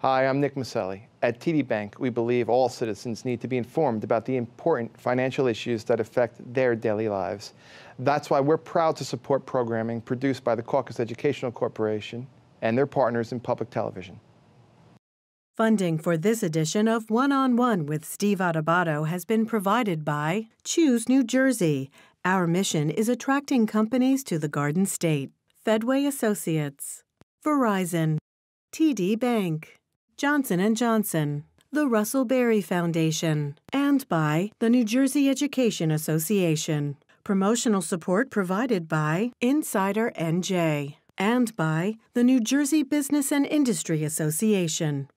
Hi, I'm Nick Maselli. At TD Bank, we believe all citizens need to be informed about the important financial issues that affect their daily lives. That's why we're proud to support programming produced by the Caucus Educational Corporation and their partners in public television. Funding for this edition of One on One with Steve Adubato has been provided by Choose New Jersey. Our mission is attracting companies to the Garden State. Fedway Associates, Verizon, TD Bank, Johnson & Johnson, the Russell Berry Foundation, and by the New Jersey Education Association. Promotional support provided by Insider NJ and by the New Jersey Business and Industry Association.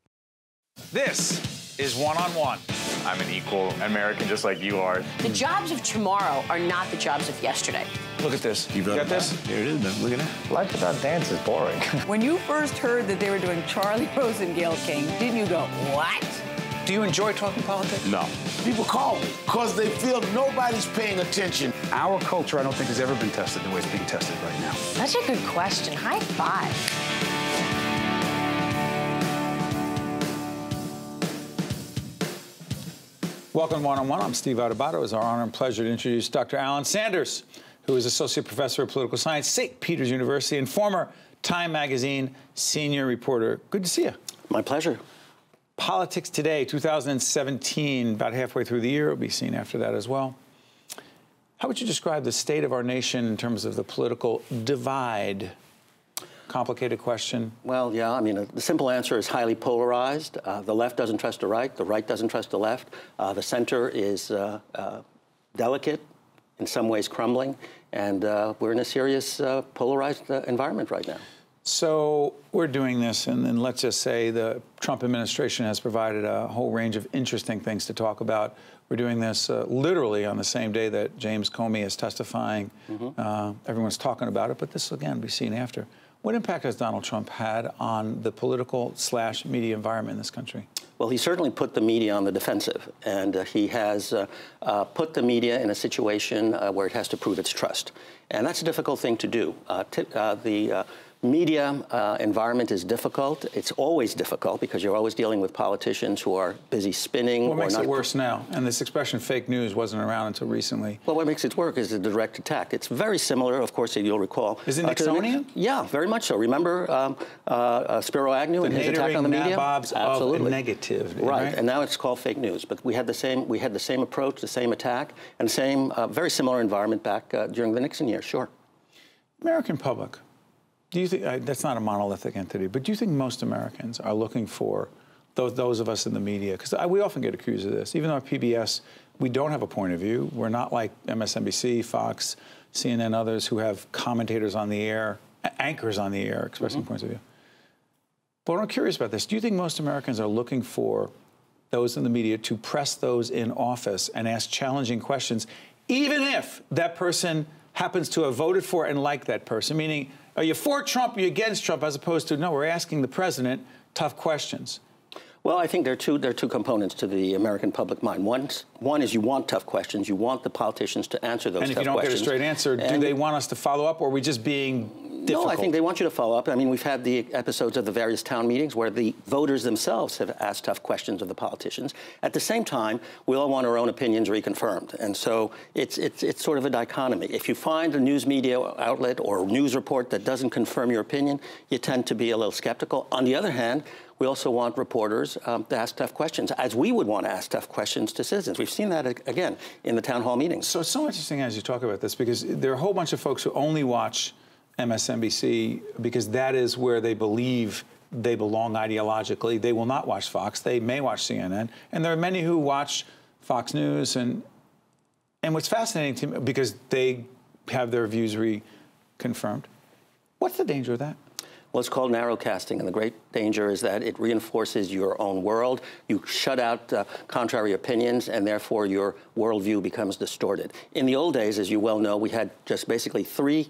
This is One on One. I'm an equal American just like you are. The jobs of tomorrow are not the jobs of yesterday. Look at this. You got this? Here it is, man. Look at that. Life without dance is boring. when you first heard that they were doing Charlie Rose and Gayle King, didn't you go, what? Do you enjoy talking politics? No. People call me because they feel nobody's paying attention. Our culture, I don't think, has ever been tested the way it's being tested right now. Such a good question. High five. Welcome to One on One. I'm Steve Adubato. It's our honor and pleasure to introduce Dr. Alain Sanders, who is Associate Professor of Political Science, St. Peter's University, and former Time Magazine senior reporter. Good to see you. My pleasure. Politics Today, 2017, about halfway through the year. It'll be seen after that as well. How would you describe the state of our nation in terms of the political divide? Complicated question? Well, yeah, I mean, uh, the simple answer is highly polarized. Uh, the left doesn't trust the right, the right doesn't trust the left. Uh, the center is uh, uh, delicate, in some ways crumbling, and uh, we're in a serious polarized environment right now. So we're doing this, and then let's just say the Trump administration has provided a whole range of interesting things to talk about. We're doing this uh, literally on the same day that James Comey is testifying. Mm -hmm. uh, everyone's talking about it, but this will again be seen after. What impact has Donald Trump had on the political slash media environment in this country? Well, he certainly put the media on the defensive, and uh, he has uh, uh, put the media in a situation uh, where it has to prove its trust. And that's a difficult thing to do. Uh, uh, the media uh, environment is difficult. It's always difficult because you're always dealing with politicians who are busy spinning. What makes it worse now? And this expression fake news wasn't around until recently. Well, what makes it work is a direct attack. It's very similar, of course, If you'll recall. Is it uh, Nixonian? yeah, very much so. Remember um, uh, uh, Spiro Agnew the and his attack on the media? Nabobs Absolutely. negative. Right. right, and now it's called fake news. But we had the same, we had the same approach, the same attack, and the same uh, very similar environment back uh, during the Nixon years, sure. American public, do you think uh, that's not a monolithic entity? But do you think most Americans are looking for those, those of us in the media? Because we often get accused of this. Even though at PBS we don't have a point of view, we're not like MSNBC, Fox, CNN, others who have commentators on the air, anchors on the air expressing mm -hmm. points of view. But I'm curious about this. Do you think most Americans are looking for those in the media to press those in office and ask challenging questions, even if that person happens to have voted for and liked that person? Meaning, are you for Trump or are you against Trump as opposed to, no, we're asking the president tough questions? Well, I think there are two there are two components to the American public mind. One one is you want tough questions. You want the politicians to answer those. Questions. And if you don't questions. get a straight answer, do they want us to follow up, or are we just being difficult? No, I think they want you to follow up. I mean, we've had the episodes of the various town meetings where the voters themselves have asked tough questions of the politicians. At the same time, we all want our own opinions reconfirmed, and so it's it's it's sort of a dichotomy. If you find a news media outlet or news report that doesn't confirm your opinion, you tend to be a little skeptical. On the other hand we also want reporters um, to ask tough questions, as we would want to ask tough questions to citizens. We've seen that again in the town hall meetings. So it's so interesting as you talk about this because there are a whole bunch of folks who only watch MSNBC because that is where they believe they belong ideologically. They will not watch Fox. They may watch CNN, and there are many who watch Fox News. and And what's fascinating to me because they have their views reconfirmed. What's the danger of that? It's called narrowcasting, and the great danger is that it reinforces your own world. You shut out uh, contrary opinions, and therefore your worldview becomes distorted. In the old days, as you well know, we had just basically three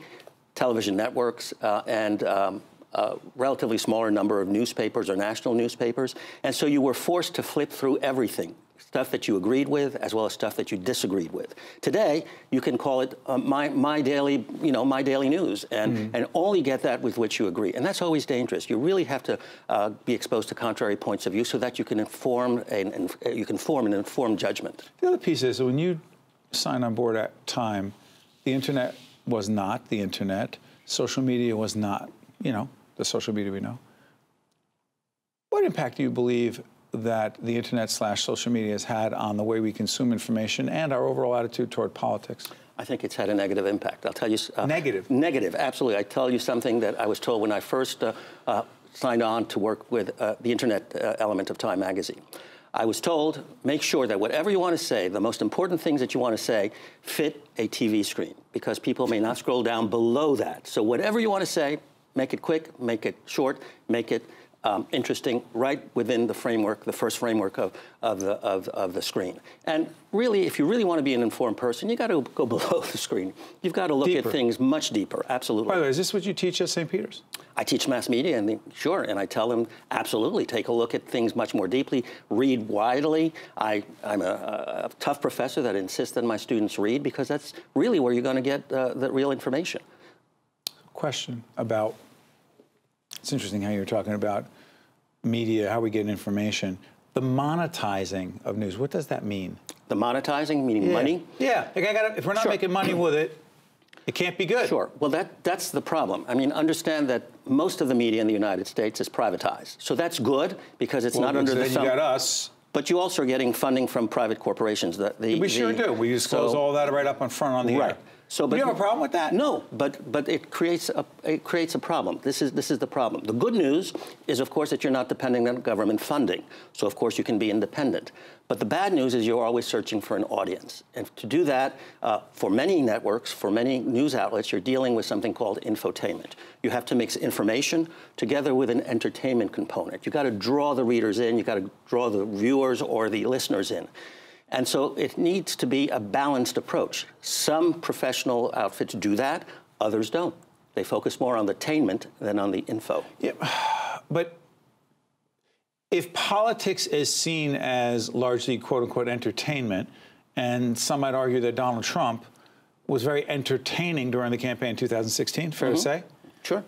television networks uh, and um, a relatively smaller number of newspapers or national newspapers, and so you were forced to flip through everything stuff that you agreed with as well as stuff that you disagreed with. Today, you can call it uh, my, my daily, you know, my daily news, and, mm-hmm. and only get that with which you agree. And that's always dangerous. You really have to uh, be exposed to contrary points of view so that you can inform and, you can form an informed judgment. The other piece is when you signed on board at Time, the internet was not the internet. Social media was not, you know, the social media we know. What impact do you believe that the internet slash social media has had on the way we consume information and our overall attitude toward politics? I think it's had a negative impact. I'll tell you. Uh, negative? Negative, absolutely. I tell you something that I was told when I first uh, uh, signed on to work with uh, the internet uh, element of Time magazine. I was told, make sure that whatever you want to say, the most important things that you want to say, fit a TV screen because people may not scroll down below that. So whatever you want to say, make it quick, make it short, make it um, interesting right within the framework, the first framework of, of, the, of, of the screen. And really, if you really want to be an informed person, you got to go below the screen. You've got to look deeper. at things much deeper, absolutely. By the way, is this what you teach at St. Peter's? I teach mass media, and sure, and I tell them absolutely take a look at things much more deeply, read widely. I, I'm a, a tough professor that insists that my students read because that's really where you're going to get uh, the real information. Question about it's interesting how you're talking about media, how we get information. The monetizing of news, what does that mean? The monetizing, meaning yeah. money? Yeah. Like I gotta, if we're not sure. making money with it, it can't be good. Sure. Well, that, that's the problem. I mean, understand that most of the media in the United States is privatized. So that's good because it's well, not under the thumb. you got us. But you also are getting funding from private corporations. The, the, we sure the, do. We disclose so, all that right up in front on the right. air. So, but you have a problem with that? No, but but it creates a it creates a problem. This is this is the problem. The good news is, of course, that you're not depending on government funding. So, of course, you can be independent. But the bad news is you're always searching for an audience, and to do that, uh, for many networks, for many news outlets, you're dealing with something called infotainment. You have to mix information together with an entertainment component. You got to draw the readers in. You got to draw the viewers or the listeners in. And so it needs to be a balanced approach. Some professional outfits do that, others don't. They focus more on the attainment than on the info. Yeah, but if politics is seen as largely quote unquote entertainment, and some might argue that Donald Trump was very entertaining during the campaign in 2016, fair mm-hmm. to say? Sure.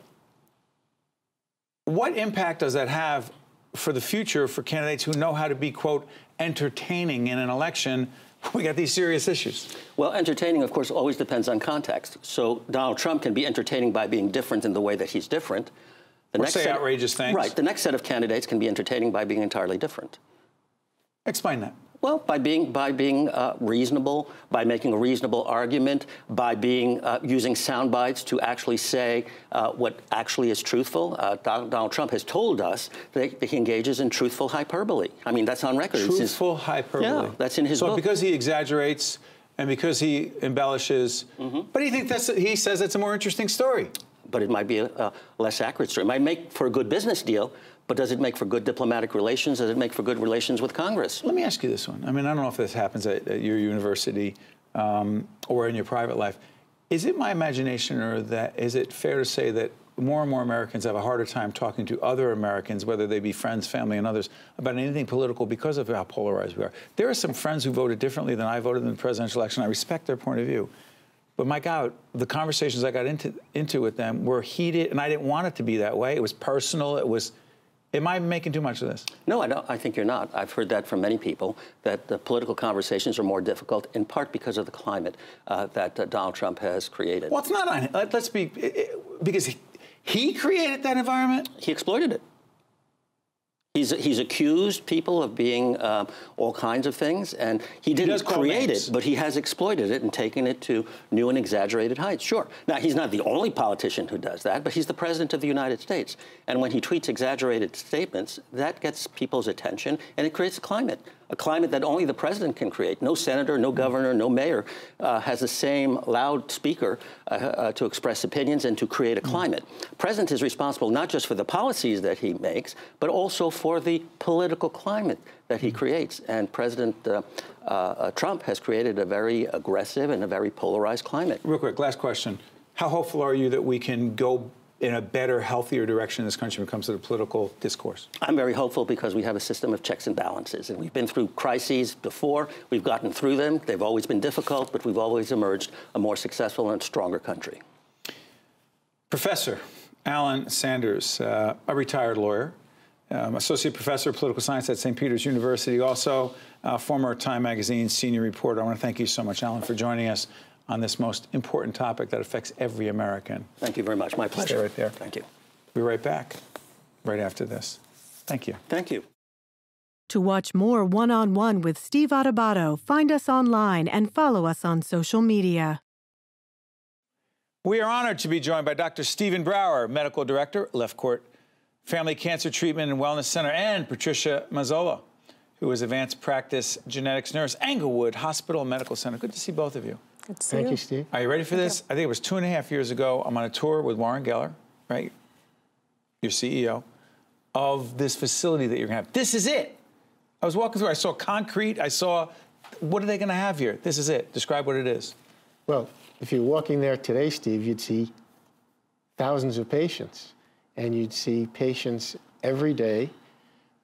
What impact does that have for the future for candidates who know how to be, quote, entertaining in an election, we got these serious issues. Well, entertaining, of course, always depends on context. So Donald Trump can be entertaining by being different in the way that he's different. The or next say set, outrageous things. Right. The next set of candidates can be entertaining by being entirely different. Explain that. Well, by being by being uh, reasonable, by making a reasonable argument, by being uh, using sound bites to actually say uh, what actually is truthful. Uh, Donald Trump has told us that he engages in truthful hyperbole. I mean, that's on record. Truthful his, hyperbole. Yeah, that's in his so book. because he exaggerates and because he embellishes, mm-hmm. but do you think that's he says it's a more interesting story? But it might be a, a less accurate story. It might make for a good business deal, but does it make for good diplomatic relations? Does it make for good relations with Congress? Let me ask you this one. I mean, I don't know if this happens at, at your university um, or in your private life. Is it my imagination, or that is it fair to say that more and more Americans have a harder time talking to other Americans, whether they be friends, family, and others, about anything political because of how polarized we are. There are some friends who voted differently than I voted in the presidential election. I respect their point of view. But my God, the conversations I got into, into with them were heated, and I didn't want it to be that way. It was personal. It was Am I making too much of this? No, I don't. I think you're not. I've heard that from many people that the political conversations are more difficult, in part because of the climate uh, that uh, Donald Trump has created. Well, it's not on. Let's be because he, he created that environment. He exploited it. He's, he's accused people of being uh, all kinds of things, and he didn't he create names. it, but he has exploited it and taken it to new and exaggerated heights. Sure. Now, he's not the only politician who does that, but he's the president of the United States. And when he tweets exaggerated statements, that gets people's attention, and it creates a climate a climate that only the president can create. No senator, no governor, no mayor uh, has the same loud speaker uh, uh, to express opinions and to create a mm. climate. Mm. President is responsible not just for the policies that he makes, but also for the political climate that he mm. creates. And President uh, uh, Trump has created a very aggressive and a very polarized climate. Real quick, last question. How hopeful are you that we can go in a better, healthier direction in this country when it comes to the political discourse? I'm very hopeful because we have a system of checks and balances. And we've been through crises before. We've gotten through them. They've always been difficult, but we've always emerged a more successful and stronger country. Professor Alain Sanders, uh, a retired lawyer, um, associate professor of political science at St. Peter's University, also uh, former Time Magazine senior reporter. I want to thank you so much, Alain, for joining us on this most important topic that affects every American. Thank you very much. My pleasure. Stay right there. Thank you. We'll be right back right after this. Thank you. Thank you. To watch more one on one with Steve Adubato, find us online and follow us on social media. We are honored to be joined by Dr. Steven Brower, Medical Director, Lefcourt Family Cancer Treatment and Wellness Center, and Patricia Mazzola, who is Advanced Practice Genetics Nurse, Englewood Hospital Medical Center. Good to see both of you. Good to see Thank you. you, Steve. Are you ready for this? I think it was two and a half years ago. I'm on a tour with Warren Geller, right? Your CEO, of this facility that you're going to have. This is it. I was walking through, I saw concrete, I saw, what are they going to have here? This is it. Describe what it is. Well, if you're walking there today, Steve, you'd see thousands of patients, and you'd see patients every day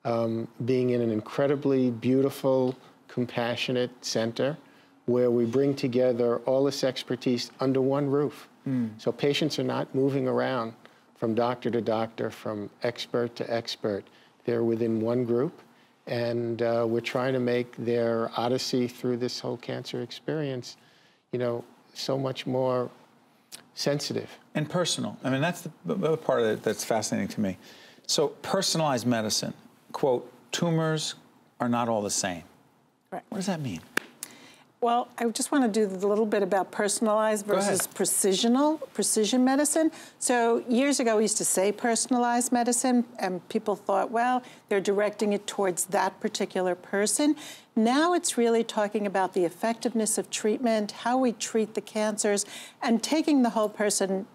um, being in an incredibly beautiful, compassionate center where we bring together all this expertise under one roof. Mm. So patients are not moving around from doctor to doctor, from expert to expert. They're within one group, and uh, we're trying to make their odyssey through this whole cancer experience, you know, so much more sensitive and personal. I mean, that's the other part of it that's fascinating to me. So, personalized medicine, quote, tumors are not all the same. Right. What does that mean? Well, I just want to do a little bit about personalized versus precisional, precision medicine. So years ago, we used to say personalized medicine, and people thought, well, they're directing it towards that particular person. Now it's really talking about the effectiveness of treatment, how we treat the cancers, and taking the whole person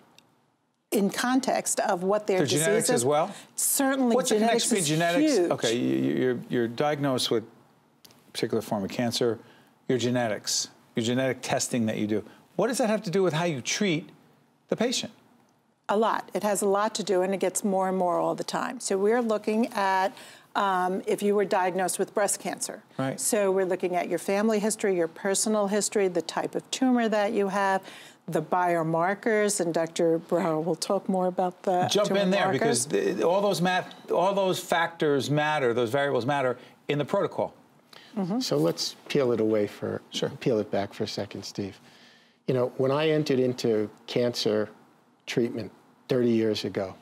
in context of what their, disease genetics is. as well. Certainly, What's genetics the connection between genetics? Huge. Okay, you're, you're diagnosed with a particular form of cancer your genetics, your genetic testing that you do. What does that have to do with how you treat the patient? A lot. It has a lot to do, and it gets more and more all the time. So we're looking at um, if you were diagnosed with breast cancer. Right. So we're looking at your family history, your personal history, the type of tumor that you have, the biomarkers, and Dr. Brower will talk more about the Jump in there markers. because all those all those factors matter, those variables matter in the protocol. Mm-hmm. So let's peel it away for sure. peel it back for a second, Steve. You know, when I entered into cancer treatment 30 years ago,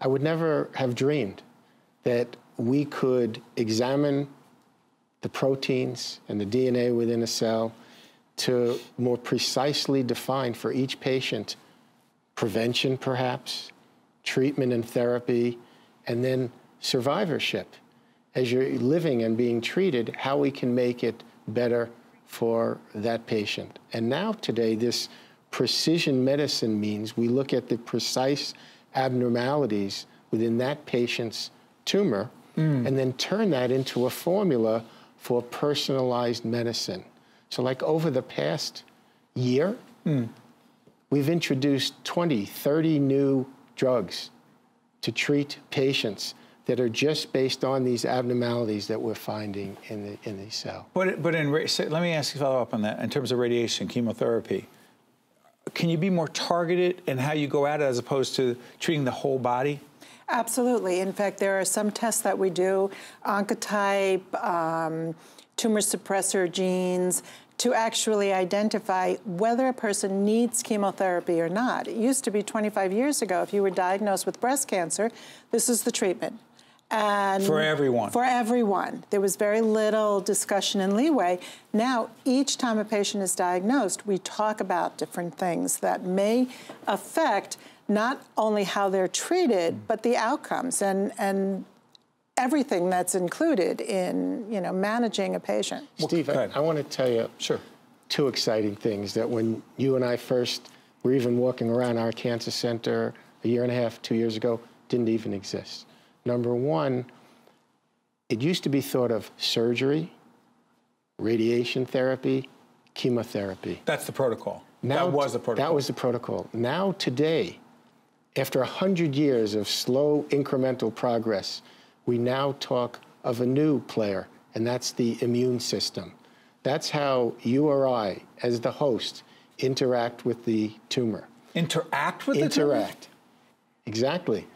I would never have dreamed that we could examine the proteins and the DNA within a cell to more precisely define for each patient prevention, perhaps, treatment and therapy, and then survivorship as you're living and being treated, how we can make it better for that patient. And now, today, this precision medicine means we look at the precise abnormalities within that patient's tumor mm. and then turn that into a formula for personalized medicine. So, like over the past year, mm. we've introduced 20, 30 new drugs to treat patients that are just based on these abnormalities that we're finding in the in the cell. But but in let me ask you follow up on that in terms of radiation chemotherapy. Can you be more targeted in how you go at it as opposed to treating the whole body? Absolutely. In fact, there are some tests that we do, oncotype, um, tumor suppressor genes, to actually identify whether a person needs chemotherapy or not. It used to be 25 years ago, if you were diagnosed with breast cancer, this is the treatment. And for everyone. For everyone. There was very little discussion and leeway. Now, each time a patient is diagnosed, we talk about different things that may affect not only how they're treated, mm. but the outcomes and, and everything that's included in you know managing a patient. Steve, I, I want to tell you sure. two exciting things that when you and I first were even walking around our cancer center a year and a half, two years ago, didn't even exist. Number one, it used to be thought of surgery, radiation therapy, chemotherapy. That's the protocol. Now, that was the protocol. That was the protocol. Now, today, After 100 years of slow incremental progress, we now talk of a new player, and that's the immune system. That's how you or I, as the host, interact with the tumor. Interact with interact. the tumor? Interact. Exactly.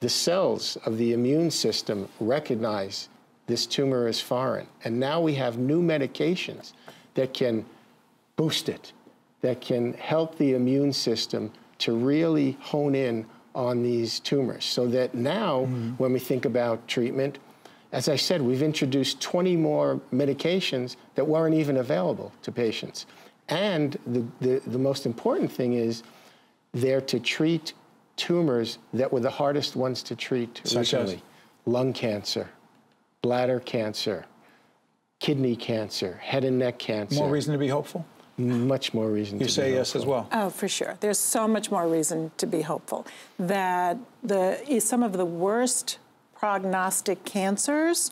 The cells of the immune system recognize this tumor is foreign. And now we have new medications that can boost it, that can help the immune system to really hone in on these tumors. So that now, mm-hmm. when we think about treatment, as I said, we've introduced 20 more medications that weren't even available to patients. And the, the, the most important thing is they're to treat tumors that were the hardest ones to treat Such originally. As? Lung cancer, bladder cancer, kidney cancer, head and neck cancer. More reason to be hopeful? Much more reason you to say yes as well. Oh, for sure. There's so much more reason to be hopeful that the some of the worst prognostic cancers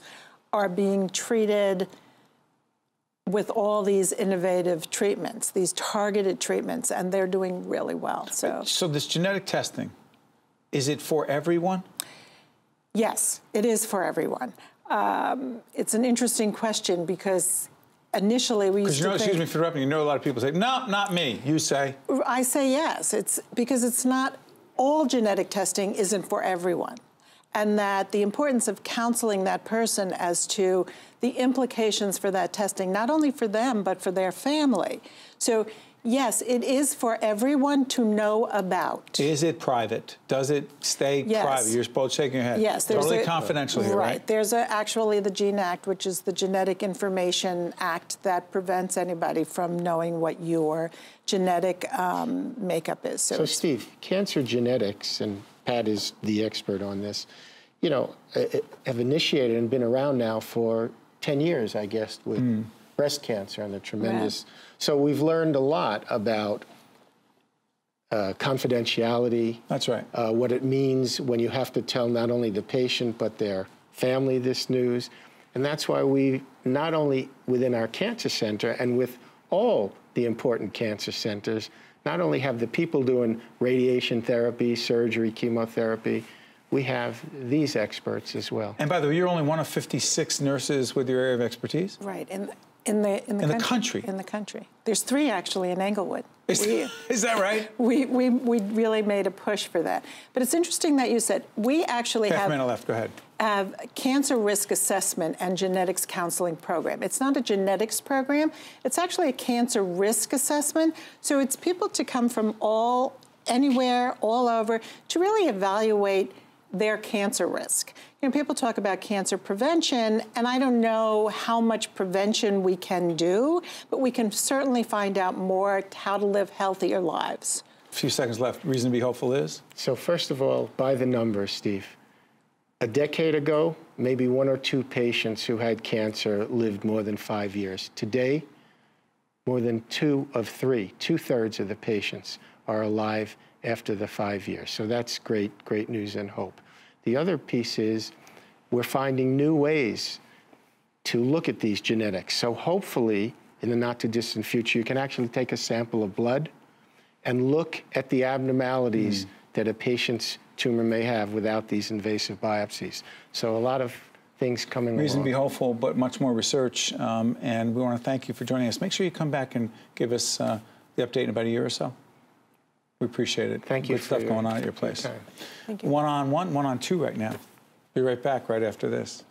are being treated with all these innovative treatments, these targeted treatments, and they're doing really well. So, so this genetic testing, is it for everyone? Yes, it is for everyone. Um, it's an interesting question because initially we used you know, to excuse me for interrupting. You know, a lot of people say, "No, not me." You say? I say yes. It's because it's not all genetic testing isn't for everyone and that the importance of counseling that person as to the implications for that testing, not only for them, but for their family. So, yes, it is for everyone to know about. Is it private? Does it stay yes. private? You're both shaking your head. Yes. There's totally a, confidential here, right? right? There's a, actually the GENE Act, which is the Genetic Information Act that prevents anybody from knowing what your genetic um, makeup is. So, so Steve, cancer genetics, and Pat is the expert on this, you know, have initiated and been around now for 10 years, I guess, with mm. breast cancer and the tremendous. So we've learned a lot about uh, confidentiality. That's right. Uh, what it means when you have to tell not only the patient but their family this news. And that's why we, not only within our cancer center and with all the important cancer centers, not only have the people doing radiation therapy, surgery, chemotherapy, we have these experts as well. And by the way, you're only one of 56 nurses with your area of expertise? Right. In, in the, in the, in country, the country. In the country. There's three actually in Englewood. Is, we, is that right? We, we, we really made a push for that. But it's interesting that you said we actually Half have. minute left. Go ahead. Have cancer risk assessment and genetics counseling program. It's not a genetics program. It's actually a cancer risk assessment. So it's people to come from all anywhere, all over, to really evaluate their cancer risk. You know, people talk about cancer prevention, and I don't know how much prevention we can do, but we can certainly find out more how to live healthier lives. A few seconds left. Reason to be hopeful is? So, first of all, by the numbers, Steve. A decade ago, maybe one or two patients who had cancer lived more than five years. Today, more than two of three, two thirds of the patients are alive after the five years. So that's great, great news and hope. The other piece is we're finding new ways to look at these genetics. So hopefully, in the not too distant future, you can actually take a sample of blood and look at the abnormalities mm. That a patient's tumor may have without these invasive biopsies. So a lot of things coming Reason along. to be hopeful, but much more research. Um, and we want to thank you for joining us. Make sure you come back and give us uh, the update in about a year or so. We appreciate it. Thank you. Good stuff going on at your place. Thank you. One on one, one on two right now. Be right back right after this.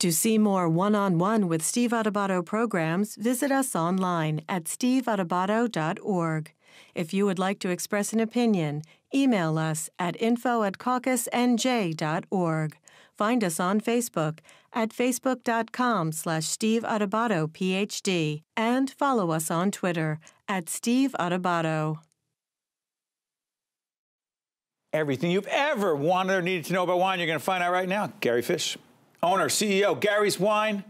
To see more one on one with Steve Adubato programs, visit us online at steveadubato.org. If you would like to express an opinion, email us at info at caucusnj.org. Find us on Facebook at facebook.com slash Steve Adubato, PhD, and follow us on Twitter at Steve Adubato. Everything you've ever wanted or needed to know about wine, you're going to find out right now. Gary Fisch, owner, CEO, Gary's Wine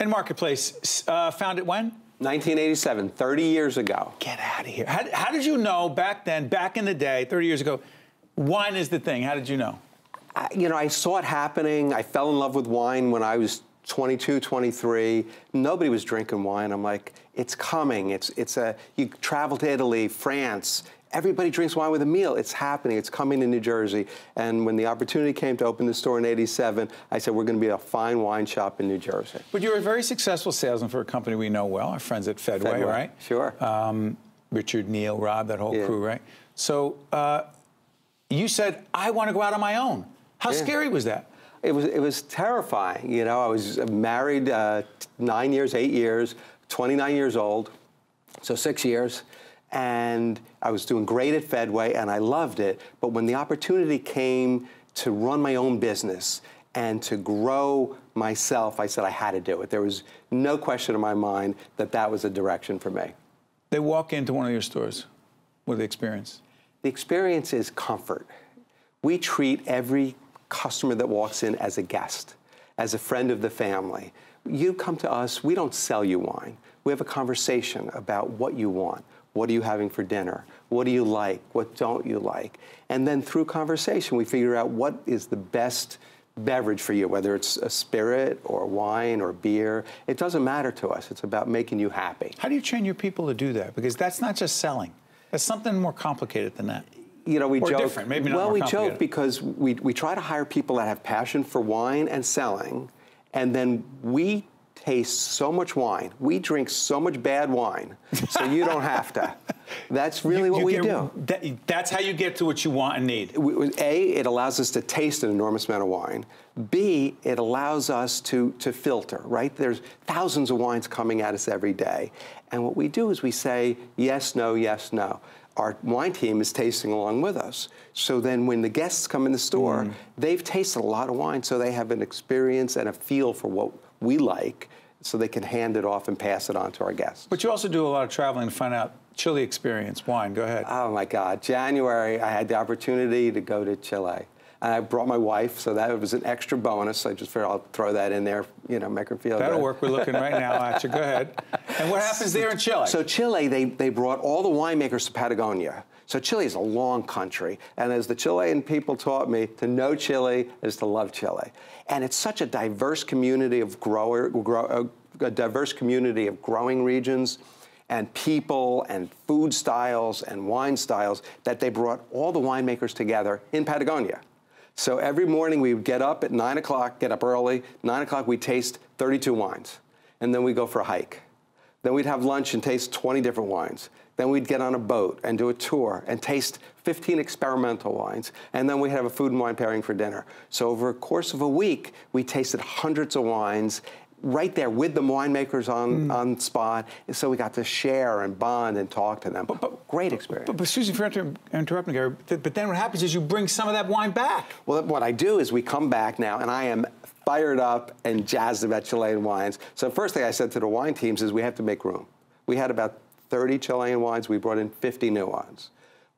and Marketplace. Uh, founded when? 1987, 30 years ago. Get out of here. How, how, did you know back then, back in the day, 30 years ago, wine is the thing? How did you know? I, you know, I saw it happening. I fell in love with wine when I was 22, 23. Nobody was drinking wine. I'm like, it's coming. It's, it's a, you travel to Italy, France, Everybody drinks wine with a meal. It's happening. It's coming to New Jersey. And when the opportunity came to open the store in 87, I said, we're going to be a fine wine shop in New Jersey. But you're a very successful salesman for a company we know well, our friends at Fedway, Fedway, right? Sure. Um, Richard, Neil, Rob, that whole Yeah. crew, right? So uh, you said, I want to go out on my own. How Yeah. scary was that? It was it was terrifying. You know, I was married uh, nine years, eight years, 29 years old, so six years, and I was doing great at Fedway, and I loved it. But when the opportunity came to run my own business and to grow myself, I said I had to do it. There was no question in my mind that that was a direction for me. They walk into one of your stores. What do they experience? The experience is comfort. We treat every customer that walks in as a guest, as a friend of the family. You come to us, we don't sell you wine. We have a conversation about what you want. What are you having for dinner? What do you like? What don't you like? And then through conversation, we figure out what is the best beverage for you, whether it's a spirit or wine or beer. It doesn't matter to us. It's about making you happy. How do you train your people to do that? Because that's not just selling. That's something more complicated than that. you know, we Or joke. different, maybe not well, we joke because we, we try to hire people that have passion for wine and selling, and then we taste so much wine. We drink so much bad wine, so you don't have to. That's really You- what you we get- do. that- that's how you get to what you want and need. A, it allows us to taste an enormous amount of wine. B, it allows us to, to filter, right? There's thousands of wines coming at us every day. And what we do is we say yes, no, yes, no. Our wine team is tasting along with us. So then when the guests come in the store, mm. they've tasted a lot of wine, so they have an experience and a feel for what we like, so they can hand it off and pass it on to our guests. But you also do a lot of traveling to find out Chile experience, wine. Go ahead. Oh my God. January, I had the opportunity to go to Chile. And I brought my wife, so that was an extra bonus. I just figured I'll throw that in there, you know, make her feel That'll good. work. We're looking right now at you. Go ahead. And what happens there in Chile? So Chile, they, they brought all the winemakers to Patagonia. So Chile is a long country. And as the Chilean people taught me, to know Chile is to love Chile. And it's such a diverse community of grower, grow, uh, a diverse community of growing regions and people and food styles and wine styles that they brought all the winemakers together in Patagonia. So every morning we would get up at nine o'clock, get up early. Nine o'clock we taste 32 wines, and then we go for a hike. Then we'd have lunch and taste 20 different wines. Then we'd get on a boat and do a tour and taste 15 experimental wines. And then we'd have a food and wine pairing for dinner. So over a course of a week, we tasted hundreds of wines right there with the winemakers on, hmm. on spot. And so we got to share and bond and talk to them. But, but Great experience. But, but Susan, for inter- interrupting, Gary, but then what happens is you bring some of that wine back. Well, what I do is we come back now, and I am fired up and jazzed about Chilean wines. So first thing I said to the wine teams is we have to make room. We had about 30 Chilean wines. We brought in 50 new wines.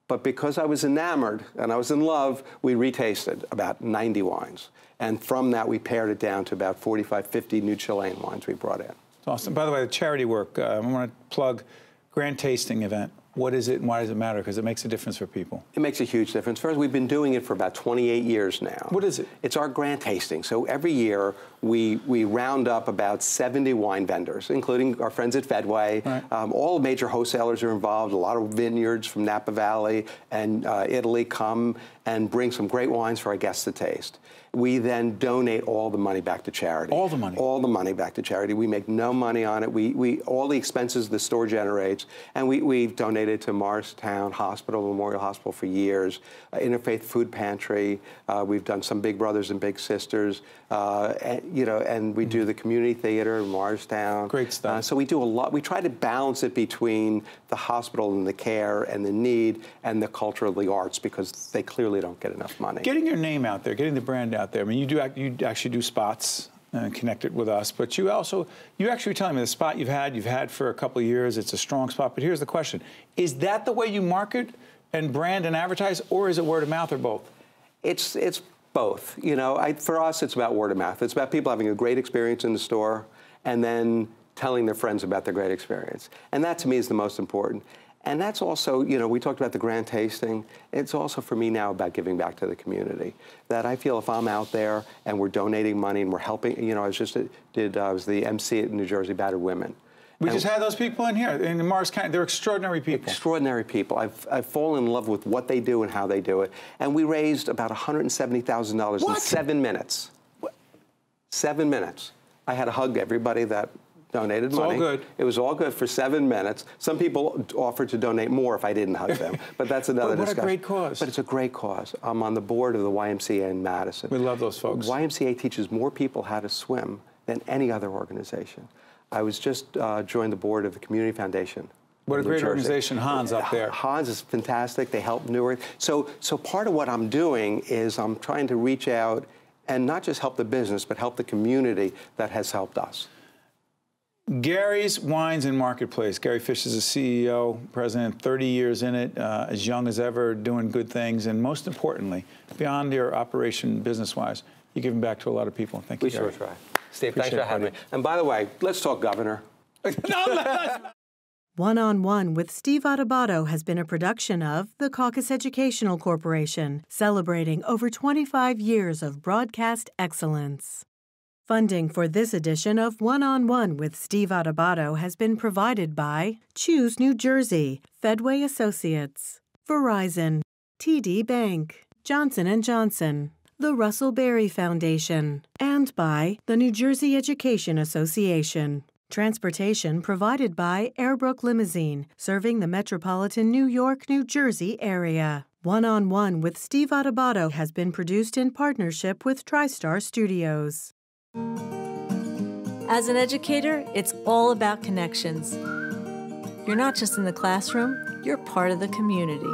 But because I was enamored and I was in love, we retasted about 90 wines. And from that, we pared it down to about 45, 50 new Chilean wines we brought in. Awesome. By the way, the charity work, uh, I want to plug Grand Tasting Event. What is it and why does it matter? Because it makes a difference for people. It makes a huge difference. First, we've been doing it for about 28 years now. What is it? It's our Grand Tasting. So every year we we round up about 70 wine vendors, including our friends at Fedway. Right. Um, all major wholesalers are involved. A lot of vineyards from Napa Valley and uh, Italy come and bring some great wines for our guests to taste. We then donate all the money back to charity. All the money? All the money back to charity. We make no money on it. We, we all the expenses the store generates, and we, we've donated to Morristown Hospital, Memorial Hospital for years, uh, Interfaith Food Pantry. Uh, we've done some Big Brothers and Big Sisters, uh, and, you know, and we do the community theater in Morristown. Great stuff. Uh, so we do a lot. We try to balance it between the hospital and the care and the need and the culture of the arts because they clearly don't get enough money. Getting your name out there, getting the brand out there. I mean, you do you actually do spots uh, and connect it with us, but you also you actually were telling me the spot you've had you've had for a couple of years. It's a strong spot. But here's the question: Is that the way you market and brand and advertise, or is it word of mouth, or both? It's it's both. You know, I, for us, it's about word of mouth. It's about people having a great experience in the store and then telling their friends about their great experience. And that to me is the most important. And that's also, you know, we talked about the grand tasting. It's also for me now about giving back to the community. That I feel if I'm out there and we're donating money and we're helping, you know, I was just did I was the MC at New Jersey Battered Women. We And- just had those people in here in Morris County. They're extraordinary people. Extraordinary people. I've, I've fallen in love with what they do and how they do it. And we raised about $170,000 in seven minutes. Seven minutes. I had to hug everybody that donated It's all money. good. It was all good for seven minutes. Some people offered to donate more if I didn't hug them, but that's another But what a great cause. But it's a great cause. I'm on the board of the YMCA in Madison. We love those folks. YMCA teaches more people how to swim than any other organization. I was just uh, joined the board of the Community Foundation. What a New great Jersey. organization, Hans up there. Hans is fantastic. They help Newark. So, so part of what I'm doing is I'm trying to reach out and not just help the business, but help the community that has helped us. Gary's Wines and Marketplace. Gary Fisch is a CEO, president, 30 years in it, uh, as young as ever, doing good things, and most importantly, beyond your operation business-wise, you're giving back to a lot of people. Thank you, We sure Gary. try. Steve, Appreciate thanks for having me. And by the way, let's talk governor. One on One with Steve Adubato has been a production of the Caucus Educational Corporation, celebrating over 25 years of broadcast excellence. Funding for this edition of One on One with Steve Adubato has been provided by Choose New Jersey, Fedway Associates, Verizon, TD Bank, Johnson & Johnson, the Russell Berry Foundation, and by the New Jersey Education Association. Transportation provided by Airbrook Limousine, serving the metropolitan New York, New Jersey area. One on One with Steve Adubato has been produced in partnership with TriStar Studios. As an educator, it's all about connections. You're not just in the classroom, you're part of the community.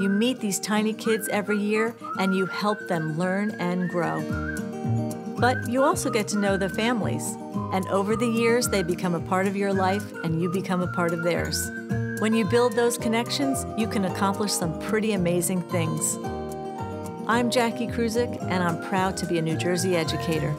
You meet these tiny kids every year and you help them learn and grow. But you also get to know the families, and over the years, they become a part of your life and you become a part of theirs. When you build those connections, you can accomplish some pretty amazing things. I'm Jackie Kruzik, and I'm proud to be a New Jersey educator.